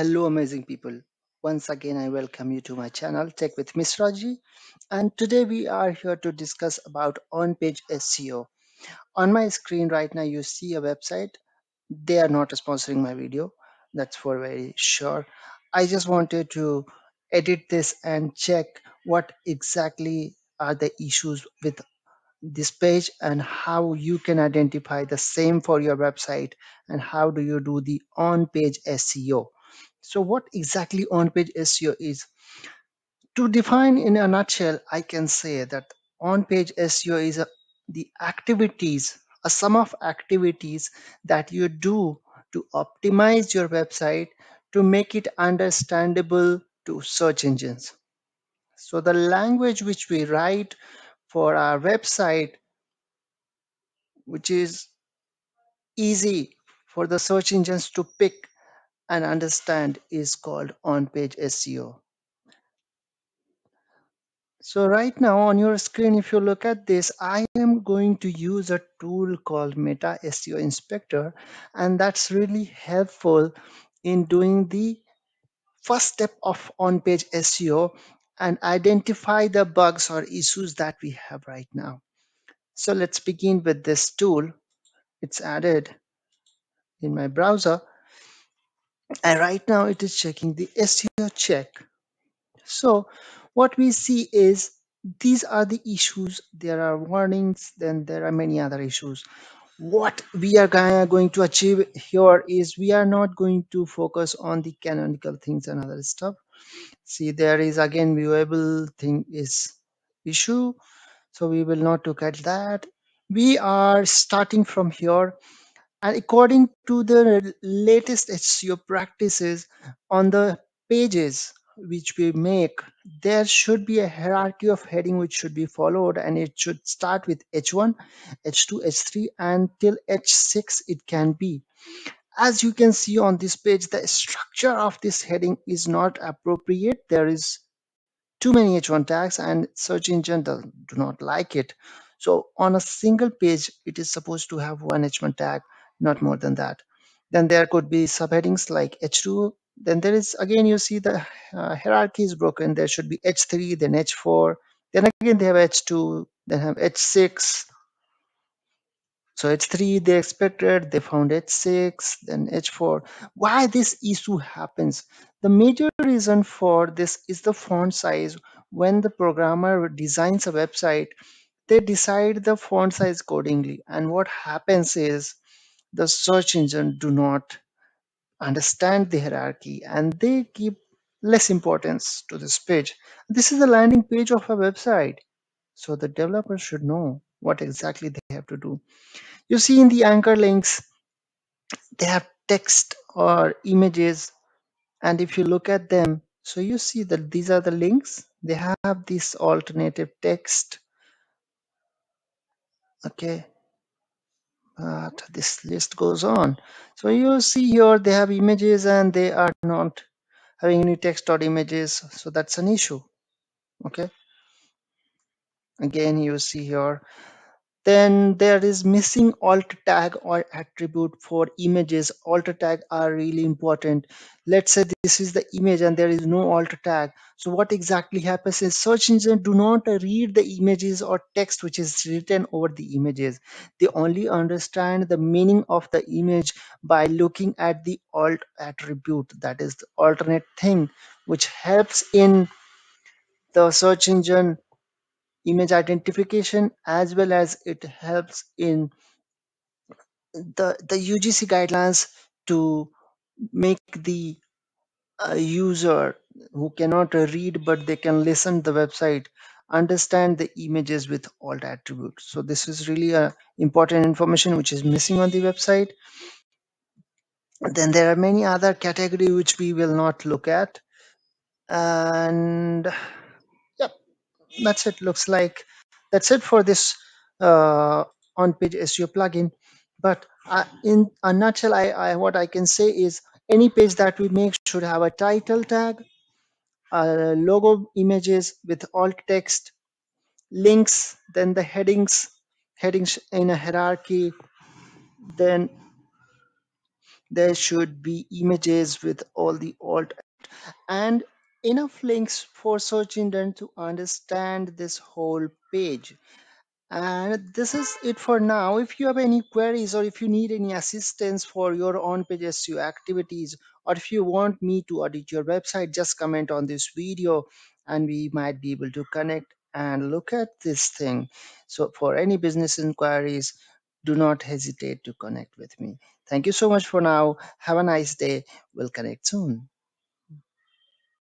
Hello, amazing people. Once again, I welcome you to my channel, Tech with Misra G. And today we are here to discuss about on-page SEO. On my screen right now, you see a website. They are not sponsoring my video. That's for very sure. I just wanted to edit this and check what exactly are the issues with this page and how you can identify the same for your website and how do you do the on-page SEO. So what exactly on-page SEO is? To define in a nutshell, I can say that on-page SEO is a, the activities, a sum of activities that you do to optimize your website to make it understandable to search engines. So the language which we write for our website, which is easy for the search engines to pick and understand is called on-page SEO. So right now on your screen, if you look at this, I am going to use a tool called Meta SEO Inspector, and that's really helpful in doing the first step of on-page SEO and identify the bugs or issues that we have right now. So let's begin with this tool. It's added in my browser and right now it is checking the SEO check. So what we see is these are the issues. There are warnings, then there are many other issues. What we are going to achieve here is we are not going to focus on the canonical things and other stuff. See, there is again viewable thing is issue. So we will not look at that. We are starting from here and according to the latest SEO practices on the pages which we make, there should be a hierarchy of heading which should be followed and it should start with H1, H2, H3 and till H6 it can be. As you can see on this page, the structure of this heading is not appropriate. There is too many H1 tags and search engine do not like it. So on a single page, it is supposed to have one H1 tag not more than that. Then there could be subheadings like H2. Then there is again, you see the uh, hierarchy is broken. There should be H3, then H4. Then again, they have H2, then have H6. So H3 they expected, they found H6, then H4. Why this issue happens? The major reason for this is the font size. When the programmer designs a website, they decide the font size accordingly. And what happens is the search engine do not understand the hierarchy and they give less importance to this page. This is the landing page of a website. So the developer should know what exactly they have to do. You see in the anchor links, they have text or images. And if you look at them, so you see that these are the links. They have this alternative text. Okay, this list goes on. So you see here they have images and they are not having any text or images. So that's an issue. Okay. Again you see here then there is missing alt tag or attribute for images. Alt tag are really important. Let's say this is the image and there is no alt tag. So what exactly happens is search engine do not read the images or text which is written over the images. They only understand the meaning of the image by looking at the alt attribute that is the alternate thing which helps in the search engine image identification as well as it helps in the the UGC guidelines to make the uh, user who cannot read but they can listen the website understand the images with alt attributes. So this is really a important information which is missing on the website. Then there are many other category which we will not look at. And that's it looks like that's it for this uh, on-page SEO plugin. But uh, in a nutshell, I, I, what I can say is any page that we make should have a title tag, a logo images with alt text, links, then the headings, headings in a hierarchy, then there should be images with all the alt and enough links for search engine to understand this whole page and this is it for now. If you have any queries or if you need any assistance for your on-page SEO activities, or if you want me to audit your website, just comment on this video and we might be able to connect and look at this thing. So for any business inquiries, do not hesitate to connect with me. Thank you so much for now. Have a nice day. We'll connect soon.